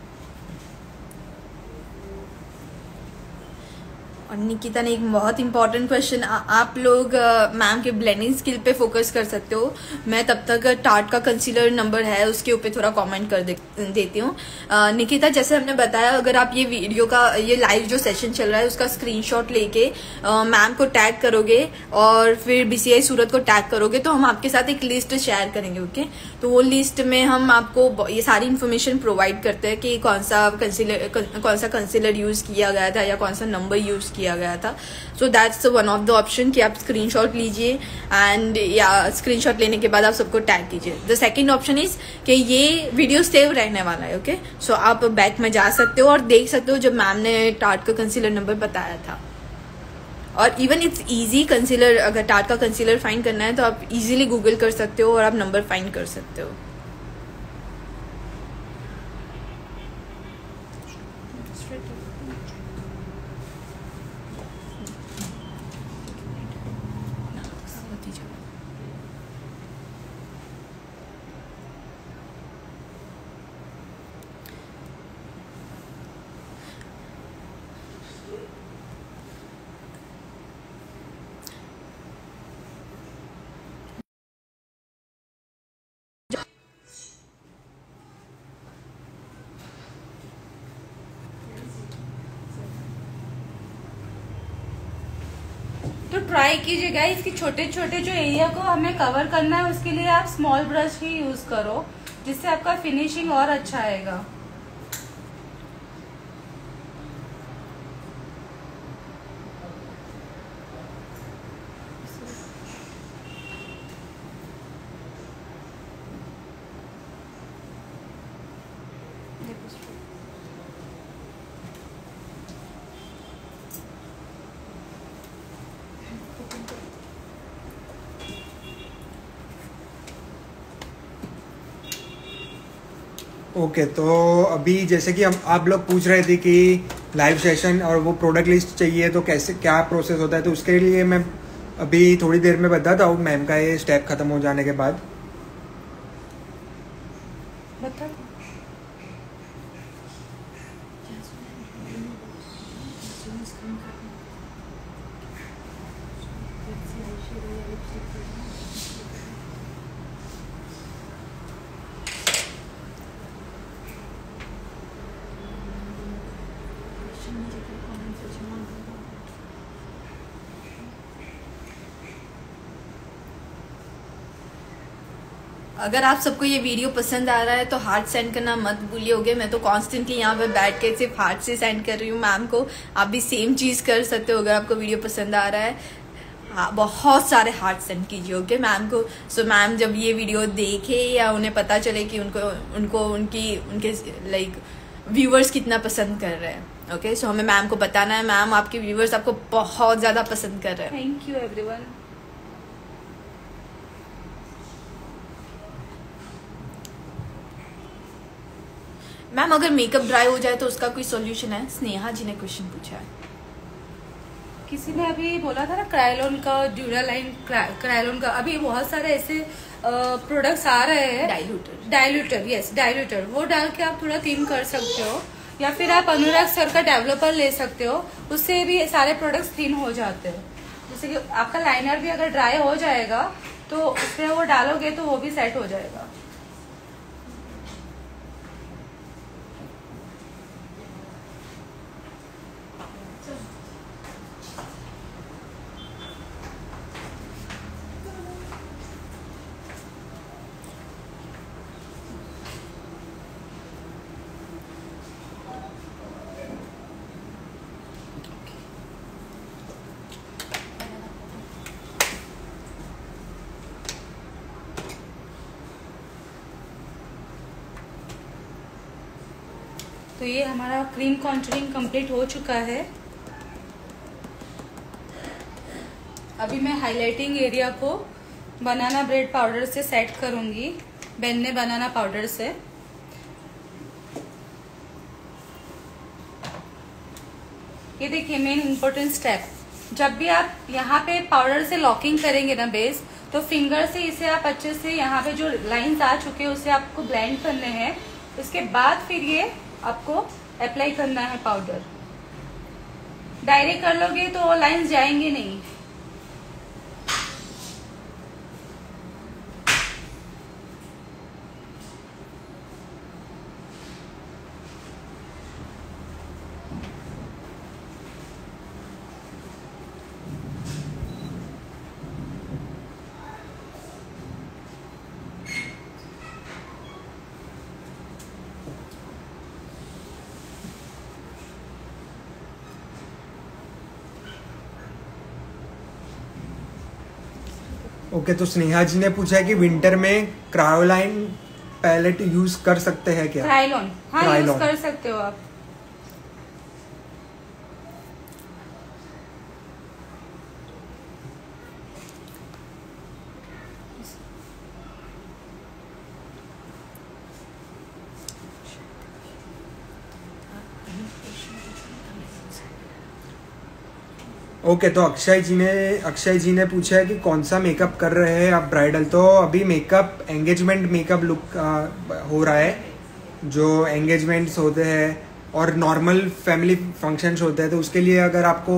और निकिता ने एक बहुत इंपॉर्टेंट क्वेश्चन आप लोग मैम के ब्लेंडिंग स्किल पे फोकस कर सकते हो। मैं तब तक टार्ट का कंसीलर नंबर है उसके ऊपर थोड़ा कमेंट कर दे, देती हूँ। निकिता जैसे हमने बताया अगर आप ये वीडियो का ये लाइव जो सेशन चल रहा है उसका स्क्रीनशॉट लेके मैम को टैग करोगे और फिर बीसीआई सूरत को टैग करोगे तो हम आपके साथ एक लिस्ट शेयर करेंगे ओके तो वो लिस्ट में हम आपको ये सारी इन्फॉर्मेशन प्रोवाइड करते हैं कि कौन सा कंसीलर कौन सा कंसीलर यूज़ किया गया था या कौन सा नंबर यूज़ किया किया गया था। So that's one of the option कि आप स्क्रीनशॉट लीजिए एंड या स्क्रीनशॉट लेने के बाद आप सबको टैग कीजिए। द सेकेंड ऑप्शन इज़ कि ये वीडियो सेव रहने वाला है ओके okay? सो so, आप बैक में जा सकते हो और देख सकते हो जब मैम ने टार्ट का कंसीलर नंबर बताया था। और इवन इट्स इजी कंसीलर अगर टार्ट का कंसीलर फाइंड करना है तो आप इजीली गूगल कर सकते हो और आप नंबर फाइंड कर सकते हो तो ट्राई कीजिएगा इसके छोटे छोटे जो एरिया को हमें कवर करना है, उसके लिए आप स्मॉल ब्रश ही यूज़ करो, जिससे आपका फिनिशिंग और अच्छा आएगा। ओके तो अभी जैसे कि हम आप लोग पूछ रहे थे कि लाइव सेशन और वो प्रोडक्ट लिस्ट चाहिए तो कैसे क्या प्रोसेस होता है? तो उसके लिए मैं अभी थोड़ी देर में बताता हूँ। मैम का ये स्टेप ख़त्म हो जाने के बाद। अगर आप सबको ये वीडियो पसंद आ रहा है तो हार्ट सेंड करना मत भूलिए मैं तो कॉन्स्टेंटली यहाँ पे बैठ के सिर्फ़ हार्ट से सेंड कर रही हूँ मैम को। आप भी सेम चीज़ कर सकते हो अगर आपको वीडियो पसंद आ रहा है। हाँ बहुत सारे हार्ट सेंड कीजिए ओके मैम को। सो so, मैम जब ये वीडियो देखे या उन्हें पता चले कि उनको उनको उनकी उनके लाइक व्यूवर्स कितना पसंद कर रहे हैं ओके सो हमें मैम को बताना है। मैम आपके व्यूवर्स आपको बहुत ज़्यादा पसंद कर रहे हैं। थैंक यू एवरीवन मैम अगर मेकअप ड्राई हो जाए तो उसका कोई सॉल्यूशन है? स्नेहा जी ने क्वेश्चन पूछा है। किसी ने अभी बोला था ना क्रायलोन का ड्यूरालाइन क्रायलोन का अभी बहुत सारे ऐसे प्रोडक्ट्स आ रहे हैं। डाइल्यूटर डाइल्यूटर यस डाइल्यूटर वो डाल के आप थोड़ा थिन कर सकते हो या फिर आप अनुराग सर का डेवलपर ले सकते हो उससे भी सारे प्रोडक्ट्स थिन हो जाते हैं। जैसे कि आपका लाइनर भी अगर ड्राई हो जाएगा तो उसमें वो डालोगे तो वो भी सेट हो जाएगा। ये हमारा क्रीम कॉन्टरिंग कंप्लीट हो चुका है। अभी मैं हाइलाइटिंग एरिया को बनाना ब्रेड पाउडर से सेट करूँगी। बेन्ने बनाना पाउडर से। ये देखिए मेन इम्पोर्टेंट स्टेप जब भी आप यहाँ पे पाउडर से लॉकिंग करेंगे ना बेस तो फिंगर से इसे आप अच्छे से यहाँ पे जो लाइंस आ चुके हैं, उसे आपको ब्लेंड करने हैं। उसके बाद फिर ये आपको अप्लाई करना है पाउडर डायरेक्ट कर लोगे तो लाइंस जाएँगे नहीं. ओके तो स्नेहा जी ने पूछा है कि विंटर में क्रायोलाइन पैलेट यूज़ कर सकते हैं क्या? क्राइलॉन हाँ यूज़ कर सकते हो आप। ओके तो अक्षय जी ने अक्षय जी ने पूछा है कि कौन सा मेकअप कर रहे हैं आप ब्राइडल तो अभी मेकअप एंगेजमेंट मेकअप लुक हो रहा है जो एंगेजमेंट्स होते हैं और नॉर्मल फैमिली फ़ंक्शंस होते हैं तो उसके लिए अगर आपको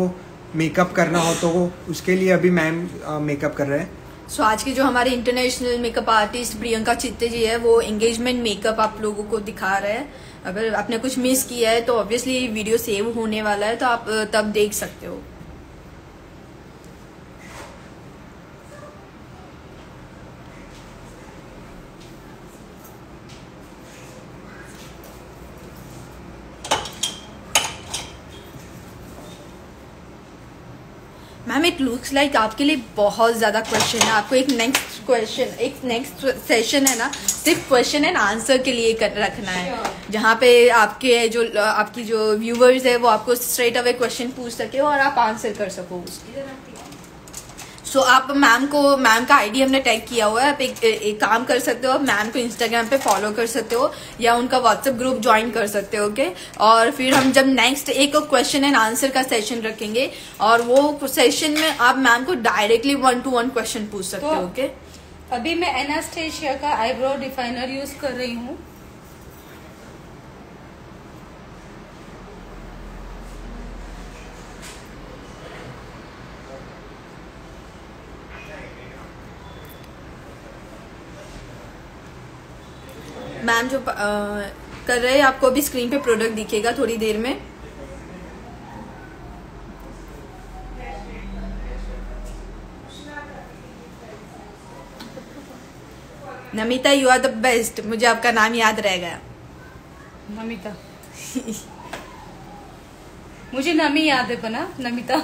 मेकअप करना हो तो उसके लिए अभी मैम मेकअप कर रहे हैं। सो so, आज के जो हमारे international makeup artist Priyanka Chitte जी है वो एंगेजमेंट मेकअप आप लोगों को दिखा रहे हैं। अगर आपने कुछ मिस किया है तो ऑब्वियसली वीडियो सेव होने वाला है तो आप तब देख सकते हो मैम इट लुक्स लाइक आपके लिए बहुत ज़्यादा क्वेश्चन है। आपको एक नेक्स्ट क्वेश्चन एक नेक्स्ट सेशन है ना सिर्फ़ क्वेश्चन एंड आंसर के लिए कर रखना है। जहाँ पे आपके जो आपकी जो व्यूवर्स है वो आपको स्ट्रेट अवे क्वेश्चन पूछ सके और आप आंसर कर सको उसके। सो so, आप मैम को मैम का आईडी हमने टैग किया हुआ है। आप एक, एक काम कर सकते हो आप मैम को इंस्टाग्राम पे फॉलो कर सकते हो या उनका व्हाट्सएप ग्रुप ज्वाइन कर सकते हो ओके और फिर हम जब नेक्स्ट एक क्वेश्चन एंड आंसर का सेशन रखेंगे और वो सेशन में आप मैम को directly one to one question पूछ सकते हो तो- ओके अभी मैं एनास्टेशिया का आईब्रो डिफाइनर यूज़ कर रही हूँ। मैम जो अ, कर रहे हैं आपको अभी स्क्रीन पे प्रोडक्ट दिखेगा थोड़ी देर में। Namita you are the best मुझे आपका नाम याद रह गया। नमिता। मुझे नमी याद है बना नमिता।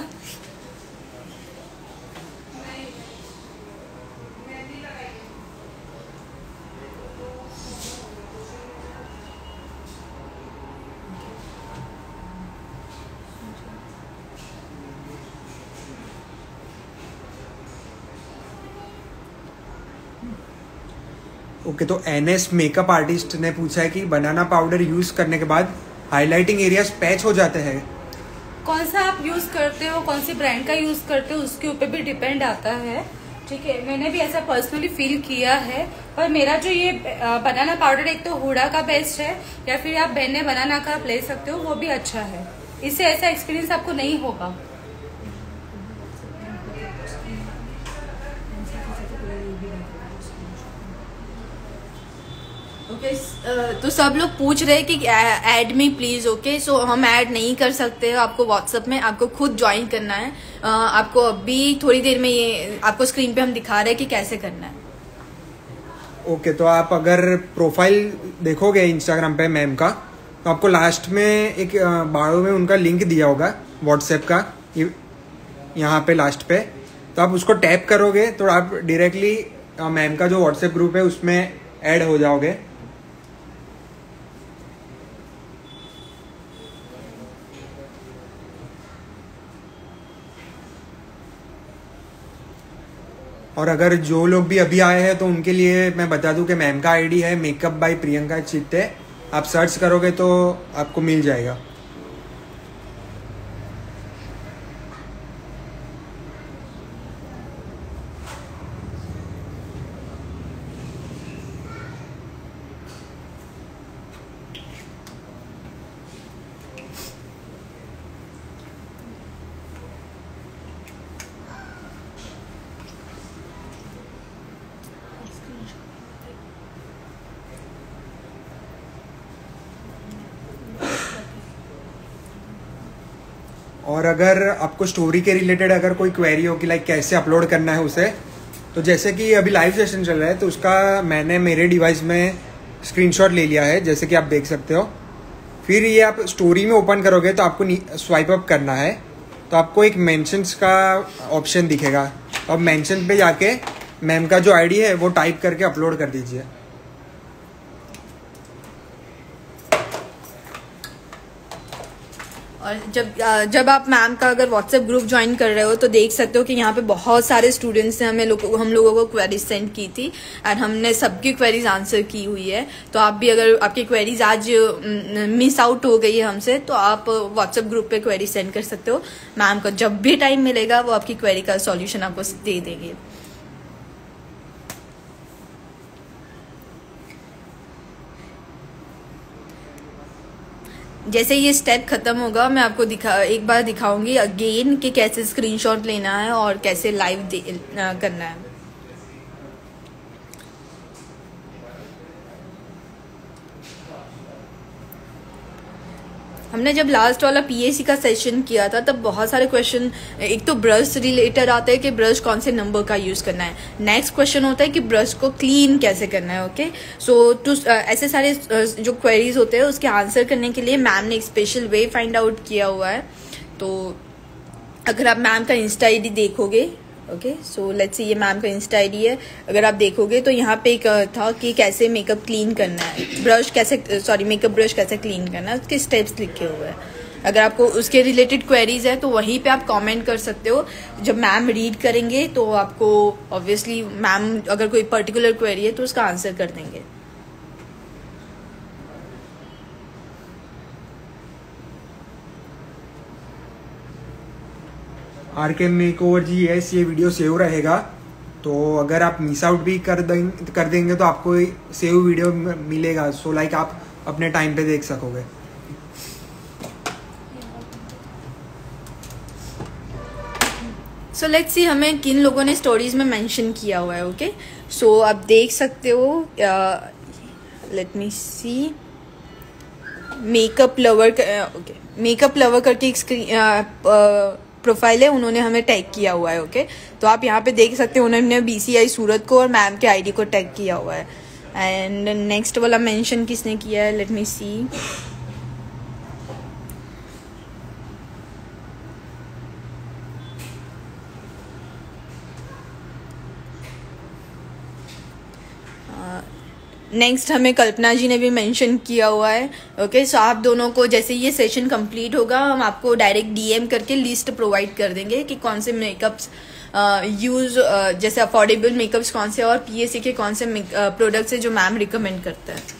ओके तो एन एस मेकअप आर्टिस्ट ने पूछा है कि बनाना पाउडर यूज़ करने के बाद हाइलाइटिंग एरियाज़ पैच हो जाते हैं। कौन सा आप यूज़ करते हो, कौन सी ब्रांड का यूज़ करते हो, उसके ऊपर भी डिपेंड आता है। ठीक है, मैंने भी ऐसा पर्सनली फील किया है। पर मेरा जो ये बनाना पाउडर एक तो हुडा का बेस्ट है, या फिर आप बेने बनाना का ले सकते हो, वो भी अच्छा है। इससे ऐसा एक्सपीरियंस आपको नहीं होगा। तो सब लोग पूछ रहे कि add me please okay so हम ऐड नहीं कर सकते आपको व्हाट्सएप में आपको खुद ज्वाइन करना है। अ, आपको अभी थोड़ी देर में ये आपको स्क्रीन पे हम दिखा रहे हैं कि कैसे करना है। ओके okay, तो आप अगर प्रोफ़ाइल देखोगे इंस्टाग्राम पे मैम का तो आपको लास्ट में एक बायो में उनका लिंक दिया होगा व्हाट्सएप का यहाँ पे लास्ट पे। तो आप उसको टैप करोगे तो आप डायरेक्टली मैम का जो व्हाट्सएप ग्रुप है उसमें ऐड हो जाओगे। और अगर जो लोग भी अभी आए हैं तो उनके लिए मैं बता दूँ कि मैम का आईडी है, मेकअप बाय प्रियंका चित्ते। आप सर्च करोगे तो आपको मिल जाएगा और अगर आपको स्टोरी के रिलेटेड अगर कोई क्वेरी हो कि लाइक कैसे अपलोड करना है उसे तो जैसे कि अभी लाइव सेशन चल रहा है तो उसका मैंने मेरे डिवाइस में स्क्रीनशॉट ले लिया है, जैसे कि आप देख सकते हो। फिर ये आप स्टोरी में ओपन करोगे तो आपको स्वाइप अप करना है। तो आपको एक मेंशंस का ऑप्शन दिखेगा। तो आप मेंशन पे जाके मैम का जो आईडी है, वो टाइप करके अपलोड कर दीजिए। और जब जब आप मैम का अगर व्हाट्सएप ग्रुप ज्वाइन कर रहे हो तो देख सकते हो कि यहाँ पे बहुत सारे स्टूडेंट्स ने हमें लोग, हम लोगों को क्वेरीज सेंड की थी एंड हमने सबकी क्वेरीज आंसर की हुई है। तो आप भी अगर आपकी क्वेरीज आज मिस आउट हो गई है हमसे तो आप व्हाट्सएप ग्रुप पे क्वेरी सेंड कर सकते हो। मैम को जब भी टाइम मिलेगा, वो आपकी क्वेरी का सॉल्यूशन आपको दे देंगे। जैसे ये स्टेप खत्म होगा, मैं आपको दिखा, एक बार दिखाऊँगी अगेन कि कैसे स्क्रीनशॉट लेना है और कैसे लाइव करना है। हमने जब लास्ट वाला पीएसी का सेशन किया था, तब बहुत सारे क्वेश्चन एक तो ब्रश रिलेटेड आते हैं कि ब्रश कौन से नंबर का यूज़ करना है। नेक्स्ट क्वेश्चन होता है कि ब्रश को क्लीन कैसे करना है ओके सो टू ऐसे सारे जो क्वेरीज होते हैं, उसके आंसर करने के लिए मैम ने एक स्पेशल वे फाइंड आउट किया हुआ है। तो अगर आप मैम का इंस्टा आईडी देखोगे ओके सो लेट्स सी ये मैम का इंस्टा आईडी है। अगर आप देखोगे तो यहाँ पे एक था कि कैसे मेकअप क्लीन करना है। ब्रश कैसे सॉरी मेकअप ब्रश कैसे क्लीन करना है, उसके स्टेप्स लिखे हुए हैं। अगर आपको उसके रिलेटेड क्वेरीज है तो वहीं पे आप कमेंट कर सकते हो। जब मैम रीड करेंगे तो आपको ऑब्वियसली मैम अगर कोई पर्टिकुलर क्वेरी है तो उसका आंसर कर देंगे। R K makeover G S ये वीडियो सेव रहेगा। तो अगर आप मिस आउट भी कर देंगे कर देंगे तो आपको सेव वीडियो मिलेगा। सो लाइक आप अपने टाइम पे देख सकोगे। सो लेट्स सी हमें किन लोगों ने स्टोरीज में मेंशन किया हुआ है ओके सो आप देख सकते हो let me see makeup lover okay makeup lover करके एक स्क्रीन प्रोफ़ाइल है, उन्होंने हमें टैग किया हुआ है ओके तो आप यहाँ पे देख सकते हैं, उन्होंने बीसीआई सूरत को और मैम के आईडी को टैग किया हुआ है। एंड नेक्स्ट वाला मेंशन किसने किया है? लेट मी सी नेक्स्ट हमें कल्पना जी ने भी मेंशन किया हुआ है। ओके okay, सो so आप दोनों को जैसे ये सेशन कंप्लीट होगा हम आपको डायरेक्ट डीएम करके लिस्ट प्रोवाइड कर देंगे कि कौन से मेकअप्स यूज़ जैसे अफोर्डेबल मेकअप्स कौन से और पीएससी के कौन से प्रोडक्ट्स है जो मैम रिकमेंड करता है।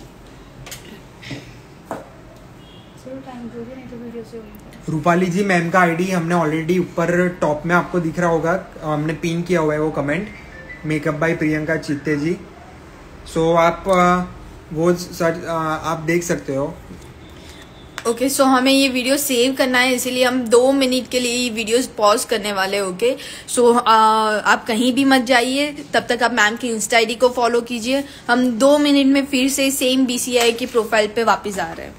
रूपाली जी मैम का आईडी हमने ऑलरेडी ऊपर टॉप में आपको दिख रहा होगा। हमने पिन किया हुआ है वो comment makeup by Priyanka Chitte ji. So so, आप वो सर आप देख सकते हो। ओके okay, सो so हमें ये वीडियो सेव करना है इसीलिए हम दो मिनट के लिए ये वीडियोस पॉज करने वाले ओके सो so, आप कहीं भी मत जाइए तब तक आप मैम की इंस्टा आईडी को फॉलो कीजिए। हम दो मिनट में फिर से सेम बीसीआई की प्रोफ़ाइल पे वापस आ रहे हैं।